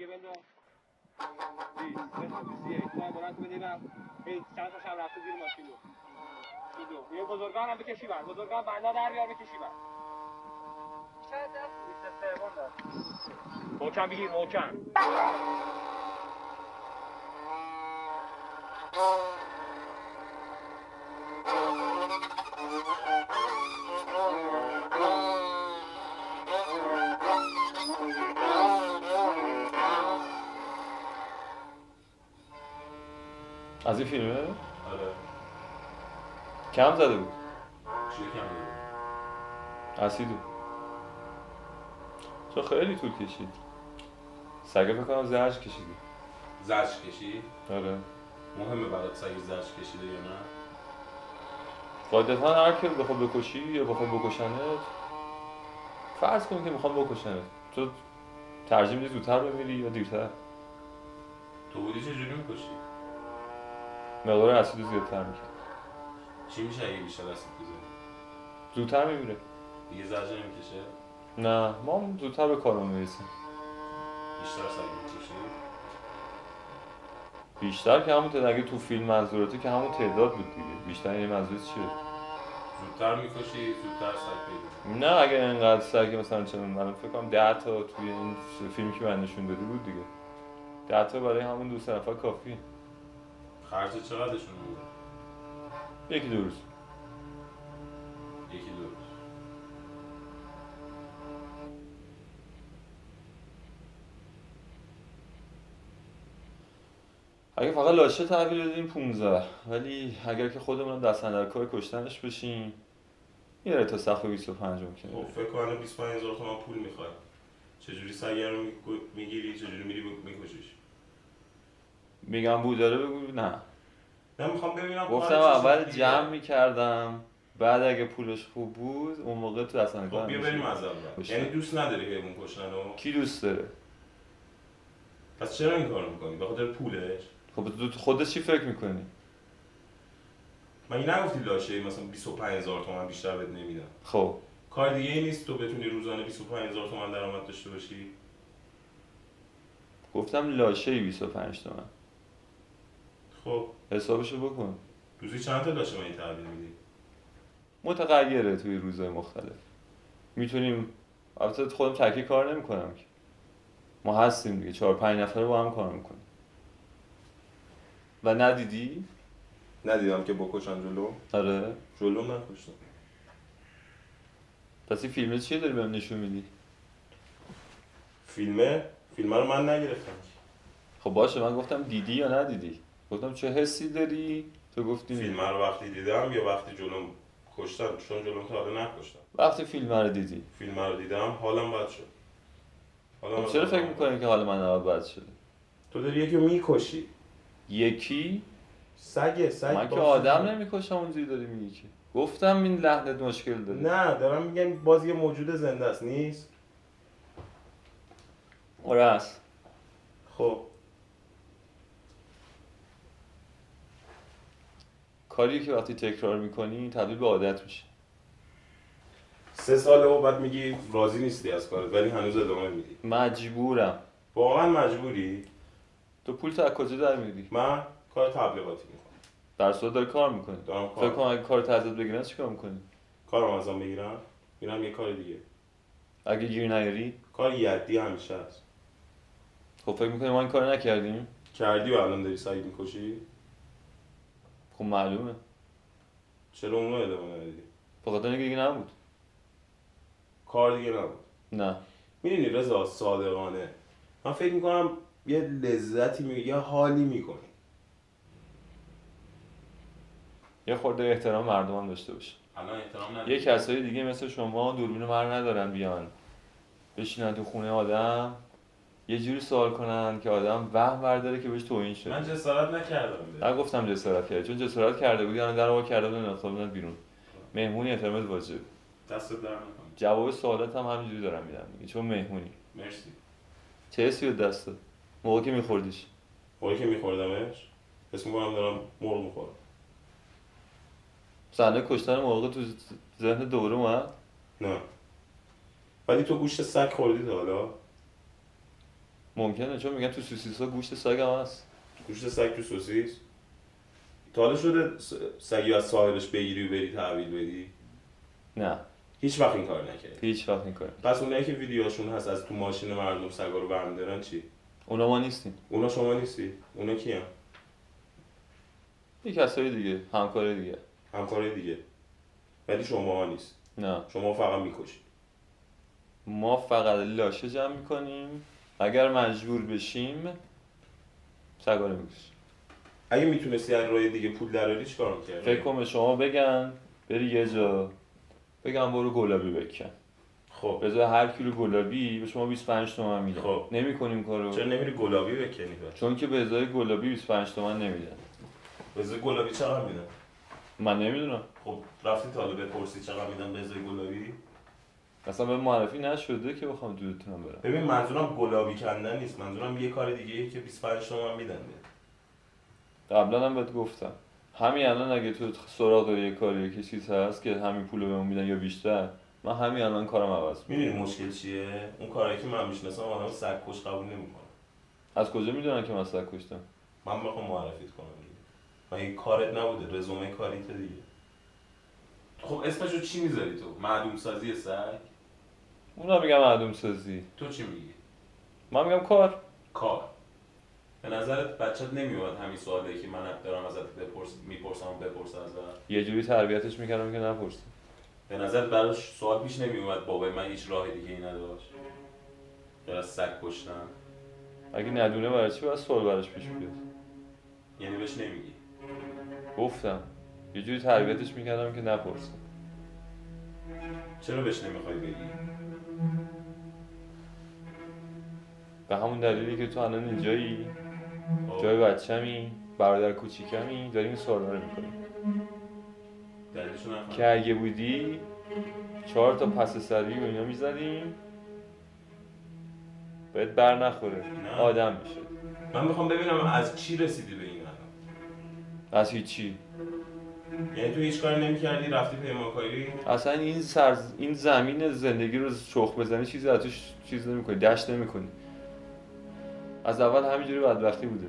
دیگه بنداز سی بنداز سی ای تو هم بلند کن بدینم ای چند تاشم رفته زیر ماشین رو این دو یه بزرگان هم بکشی بر بزرگان بندا در بیار بکشی بر شاید دست سوم محکم بگیر محکم از این فیلمه؟ آره. کم زده بود. چیه کم داره اسیدو. چون خیلی طول کشید. سگه بکنم زرج کشیدی. زرش کشی آره. مهمه برات سگ زرش کشیده یا نه؟ قاعدتا هر کی بخواد بکشی یا بخواد بکشنت فرض کن که می‌خوام بکشنت. تو ترجیح میدی زودتر بمیری یا دیرتر؟ تو بودی چه جوری می‌کشی؟ مقدار اسیدو زیادتر می‌کنه چی میشه اگه بیشتر اسید بزنی زودتر میمیره. دیگه زرج نمی‌کشه؟ نه ما هم زودتر به کارمون می‌رسیم. بیشتر سگ می‌کشی؟ بیشتر که همون اگه تو فیلم منظورته که همون تعداد بود دیگه. بیشتر این منظور چیه؟ زودتر می‌کشی زودتر سگ پیدا نه اگه انقدر سگ مثلا چه من فکر کنم 10 تا توی این فیلمی که من نشون دادی بود دیگه. 10 تا برای همون دو سه نفر کافیه. خرج چقدرشون بود؟ یکی دو روز. یکی دو روز. اگه فقط لاشه تحویل بدیم 15 ولی اگر که خودمون دست در کار کشتنش بشیم میره تا سقف 25 ممکنه خب فکر کنم 25 هزار تومن پول می‌خواد چجوری سگ رو می‌گیری؟ چجوری میری میکشیش؟ میگم بود داره بگو. نه. نه می‌خوام ببینم گفتم اول. جمع می‌کردم بعد اگه پولش خوب بود اون موقع تو دست خب بیا بریم از اول. یعنی دوست نداری حیوان کشتن رو؟ کی دوست داره؟ پس چرا این کارو می‌کنی؟ به خاطر پولش؟ خب تو خودت چی فکر می‌کنی؟ من نگفتی لاشه مثلا 25 هزار تومن بیشتر بهت نمیدم خب. کار دیگه ای نیست تو بتونی روزانه 25 هزار تومن درآمد داشته باشی؟ گفتم لاشه 25 تومن. خب. حسابشو بکن. روزی چند تا لاشه من تحویل میدی؟ متغیره توی روزهای مختلف. می‌تونیم البته خودم تکی کار نمی‌کنم که. ما هستیم دیگه. چهار پنج نفره با هم کار می‌کنیم. و ندیدی؟ ندیدم که بکشن جلو. آره. جلو نکشتم. پس این فیلمه چیه داری بهم نشون میدی؟ فیلمه؟ فیلمه رو من نگرفتم. خب باشه من گفتم دیدی یا ندیدی؟ گفتم چه حسی داری؟ تو گفتی نه. فیلمه رو وقتی دیدم یا وقتی جلوم کشتن چون جلوم تا حالا نکشتم. وقتی فیلم رو دیدی. فیلمه رو دیدم حالم بد شد. حالم خب چرا فکر می‌کنی که حال من اول بد شده؟ تو داری یکی رو می‌کشی. یکی؟ سگه سگ من که. آدم نمی‌کشم اونجوری داری میگی که. گفتم این لحنت مشکل داره. نه دارم میگم باز یه موجود زنده است نیست؟ آره هست خب. کاری که وقتی تکرار می‌کنی تبدیل به عادت میشه. سه ساله و بعد میگی راضی نیستی از کارت ولی هنوز ادامه میدی. مجبورم. واقعا مجبوری؟ تو پول تو از کجا در میاری من کار تبلیغاتی می‌کنم. در صورت داری کار می‌کنی. دارم فکر کار کن اگه کار ازت بگیرن چیکار می‌کنی؟ کارم ازم بگیرم میرم یه کار دیگه. اگه گیر نیاری؟ کار یدی همیشه هست. خب فکر می‌کنی ما این کار نکردیم؟ کردی و الان داری سعید می‌کشی؟ خب معلومه. چرا اونو ادامه ندادی؟ فقط اینکه دیگه نبود. کار دیگه نبود. نه. می‌دونی رضا صادقانه. من فکر می‌کنم یه لذتی می یه حالی می‌کنی یه خورده احترام مردم هم داشته باشه. الان یه کسایی دیگه مثل شما دوربین مر ندارن بیان. بشینن تو خونه آدم. یه جوری سوال کنن که آدم وهم برداره که بهش توهین شده. من جسارت نکردم به. نگفتم جسارت کردی چون جسارت کرده بودی الان در وا کرده بودن انداختن بیرون. مهمونی احترامت واجب دست در جواب سوالات هم همینجوری دارم میدم دیگه چون مهمونی. مرسی. چه به دسته موقع که میخوردیش. موقعی که میخوردمش حس می‌کنم دارم مرغ می‌خورم. صحنه کشتن موقع تو ذهن دوره اومد؟ نه. ولی تو گوشت سگ خوردی حالا؟ ممکنه چون میگن تو سوسیس ها گوشت سگ هم هست. گوشت سگ تو سوسیس؟ تا حالا شده سگی از صاحبش بگیری و بری تحویل بدی؟ نه. هیچ وقت این کار نکردی. هیچ وقت این کار پس اونایی که ویدیوهاشون هست از تو ماشین مردم سگا رو برمیدارن چی؟ اونا ما نیستیم. اونا شما نیستی؟ اونا کیان یه کسایی دیگه همکار دیگه. همکارای دیگه. ولی شما ها نیست. نه. شما فقط می‌کشید ما فقط لاشه جمع می‌کنیم. اگر مجبور بشیم سگا رو می‌کشیم. اگه می‌تونستی از راه دیگه پول دراری چیکار می‌کردی؟ فکر کن به شما بگن بری یه جا بگم برو گلابی بکن. خب. به جای هر کیلو گلابی به شما 25 تومن میدن. خب. نمی کنیم کارو. چرا نمیری گلابی بکنی چون که به ازای گلابی 25 تومن نمیدن. بزای گلابی چقدر میدن؟ من نمی‌دونم. خب رفتی تا حالا بپرسی چقدر میدن به ازای گلابی؟ اصلا به معرفی نشده که بخوام دودتونم برم. ببین منظورم گلابی کندن نیست. منظورم یه کار دیگه ای که 25 تومن میدن. قبلا هم بهت گفتم. همین الان اگه تو سراغ یه کاری که چیز هست که همین پولو بهمون میدن یا بیشتر من همین الان کارم عوض. می‌دونی مشکل چیه؟ اون کارایی که من می‌شناسم آدم سگ کش قبول نمی‌کنه. از کجا می‌دونن که من سگ کشتم من بخوام معرفیت کنم دیگه. مگه کارت نبوده رزومه کاریت دیگه. خب اسمشو چی می‌ذاری تو؟ معدوم سازی سگ؟ اونا میگم معدوم سازی. تو چی میگی؟ من میگم کار. کار. به نظرت بچت نمیومد همین سوالی که من دارم ازت بپرس می‌پرسم بپرس ازت؟ یه جوری تربیتش می‌کردم که نپرسه به نظر براش سوال پیش نمیومد بابای من هیچ راه دیگه ای نداشت؟ غیر از سگ کشتن؟ اگه ندونه برای چی باید سوال براش پیش بیاد؟ یعنی بهش نمیگی؟ گفتم. یه جوری تربیتش می‌کردم که نپرسه چرا بهش نمی‌خوای بگی؟ به همون دلیلی که تو الان اینجایی. خب، جای بچمی برادر کوچیکمی داریم این سوالا رو می‌کنیم. که اگه بودی چهار تا پس سری و اینا می‌زدیم. بهت بر نخوره. نه. آدم میشه. من می‌خوام ببینم از چی رسیدی به این الان. از هیچی. یعنی تو هیچ کاری نمی‌کردی رفتی پیمانکاری؟ اصلا این سر این زمین زندگی رو شخ بزنی چیزی از توش چیز نمی‌کنی دشت نمی‌کنی. از اول همینجوری بدبختی بوده.